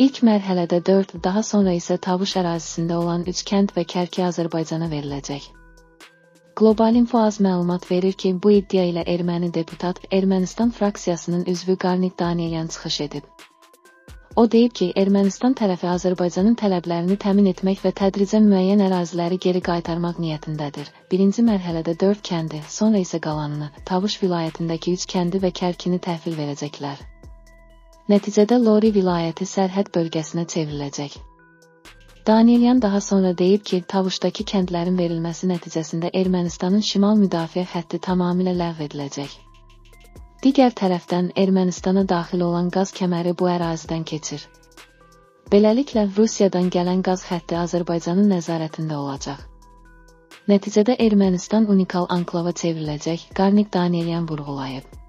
İlk mərhələdə 4, daha sonra isə Tavuş ərazisində olan 3 kənd və Kərki Azərbaycana veriləcək. Qlobal Info az məlumat verir ki, bu iddia ilə erməni deputat Ermənistan fraksiyasının üzvü Qarnik Daniyelyan çıxış edib. O deyib ki, Ermənistan tərəfi Azərbaycanın tələblərini təmin etmək və tədricən müəyyən əraziləri geri qaytarmaq niyyətindədir. Birinci mərhələdə 4 kəndi, sonra isə qalanını, Tavuş vilayətindəki 3 kəndi və Kərkini təhvil verəcəklər. Nəticədə Lori vilayəti sərhəd bölgəsinə çevriləcək. Danilyan daha sonra deyib ki, Tavuşdakı kəndlərin verilməsi nəticəsində Ermənistanın şimal müdafiə xətti tamamilə ləğv ediləcək. Digər tərəfdən Ermənistana daxil olan qaz kəməri bu ərazidən keçir. Beləliklə Rusiyadan gələn qaz xətti Azərbaycanın nəzarətində olacaq. Nəticədə Ermənistan unikal anklava çevriləcək, Qarnik Danilyan vurğulayıb.